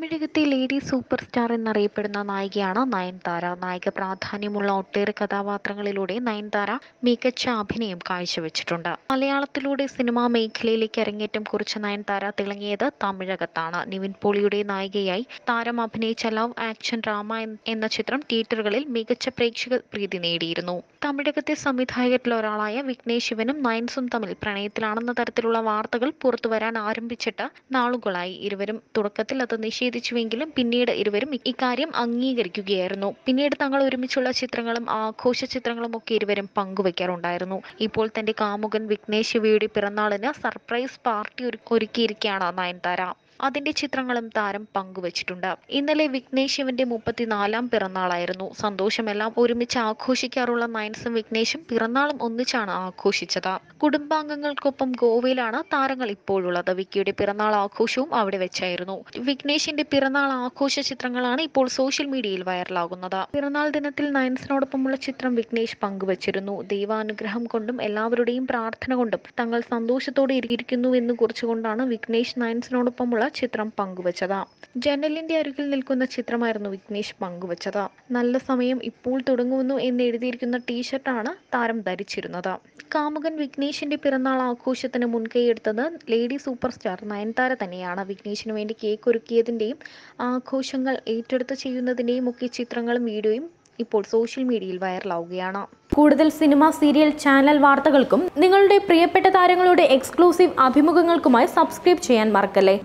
തമിഴകത്തെ lady super star എന്നറിയപ്പെടുന്ന നായികയാണ് നയൻതാര. നായിക പ്രാധാന്യമുള്ള ഒട്ടേറെ കഥാപാത്രങ്ങളിലൂടെ നയൻതാര മികച്ച അഭിനയം കാഴ്ചവെച്ചിട്ടുണ്ട്. മലയാളത്തിലൂടെ സിനിമാ മേഖലയിലേക്ക് അരങ്ങേറ്റം കുറിച്ച നയൻതാര തിളങ്ങിയത് തമിഴകത്താണ്. നിവിൻ പോളിയുടെ നായികയായി താരം അഭിനയിച്ച ലവ് ആക്ഷൻ ഡ്രാമ എന്ന- ചിത്രം തിയേറ്ററുകളിൽ മികച്ച പ്രേക്ഷക പ്രീതി നേടിയിരുന്നു. തമിഴകത്തെ സംവിധായകരിൽ ഒരാളായ വിഘ്നേഷ് ശിവനും നയൻസും തമ്മിൽ പ്രണയത്തിലാണെന്ന തരത്തിലുള്ള വാർത്തകൾ പുറത്തുവരാൻ ആരംഭിച്ചിട്ട് നാളുകളായി. ഇരുവരും തുടക്കത്തിൽ അത് നിഷേധിച്ചുവെങ്കിലും പിന്നീട് ഇരുവരും ഇക്കാര്യം അംഗീകരിക്കുകയായിരുന്നു. പിന്നീട് തങ്ങൾ ഒരുമിച്ചുള്ള ചിത്രങ്ങളും ആഘോഷ ചിത്രങ്ങളും ഒക്കെ ഇരുവരും പങ്കുവെക്കാറുണ്ടായിരുന്നു. ഇപ്പോൾ തന്റെ കാമുകൻ വിഘ്നേഷ് ശിവയുടെ പിറന്നാളിന് സർപ്രൈസ് പാർട്ടി ഒരു- ഒരുക്കിയിരിക്കുകയാണ് നയൻതാര. അതിന്റെ ചിത്രങ്ങളും താരം പങ്കുവച്ചിട്ടുണ്ട്. ഇന്നലെ വിഘ്നേഷ് ശിവന്റെ മുപ്പത്തിനാലാം പിറന്നാളായിരുന്നു. സന്തോഷമെല്ലാം ഒരുമിച്ച് ആഘോഷിക്കാറുള്ള നയൻസും വിഘ്നേഷും പിറന്നാളും ഒന്നിച്ചാണ് ആഘോഷിച്ചത്. കുടുംബാംഗങ്ങൾക്കൊപ്പം ഗോവയിലാണ് താരങ്ങൾ ഇപ്പോഴുള്ളത്. വിക്കിയുടെ പിറന്നാൾ ആഘോഷവും അവിടെ വെച്ചായിരുന്നു. വിഘ്നേഷിന്റെ പിറന്നാൾ ആഘോഷ ചിത്രങ്ങളാണ് ഇപ്പോൾ സോഷ്യൽ മീഡിയയിൽ വൈറലാകുന്നത്. പിറന്നാൾ ദിനത്തിൽ നയൻസിനോടൊപ്പമുള്ള ചിത്രം വിഘ്നേഷ് പങ്കുവച്ചിരുന്നു. ദൈവാനുഗ്രഹം കൊണ്ടും എല്ലാവരുടെയും പ്രാർത്ഥന കൊണ്ടും തങ്ങൾ സന്തോഷത്തോടെ ഇരിക്കുന്നു എന്ന് കുറിച്ചുകൊണ്ടാണ് വിഘ്നേഷ് നയൻസിനോടൊപ്പമുള്ള ചിത്രം പങ്കുവച്ചത്. ജനലിന്റെ അരികിൽ നിൽക്കുന്ന ചിത്രമായിരുന്നു വിഘ്നേഷ് പങ്കുവച്ചത്. നല്ല സമയം ഇപ്പോൾ തുടങ്ങുന്നു എന്ന് എഴുതിയിരിക്കുന്ന ടീഷർട്ടാണ് താരം ധരിച്ചിരുന്നത്. കാമുകൻ വിഘ്നേഷിന്റെ പിറന്നാൾ ആഘോഷത്തിന് മുൻകൈയെടുത്തത് ലേഡി സൂപ്പർ സ്റ്റാർ നയൻതാര തന്നെയാണ്. വിഘ്നേഷിന് വേണ്ടി കേക്ക് ഒരുക്കിയതിന്റെയും ആഘോഷങ്ങൾ ഏറ്റെടുത്ത് ചെയ്യുന്നതിന്റെയും ഒക്കെ ചിത്രങ്ങളും വീഡിയോയും ഇപ്പോൾ സോഷ്യൽ മീഡിയയിൽ വൈറലാവുകയാണ്. കൂടുതൽ സിനിമ സീരിയൽ ചാനൽ വാർത്തകൾക്കും നിങ്ങളുടെ പ്രിയപ്പെട്ട താരങ്ങളുടെ എക്സ്ക്ലൂസീവ് അഭിമുഖങ്ങൾക്കുമായി സബ്സ്ക്രൈബ് ചെയ്യാൻ മറക്കല്ലേ?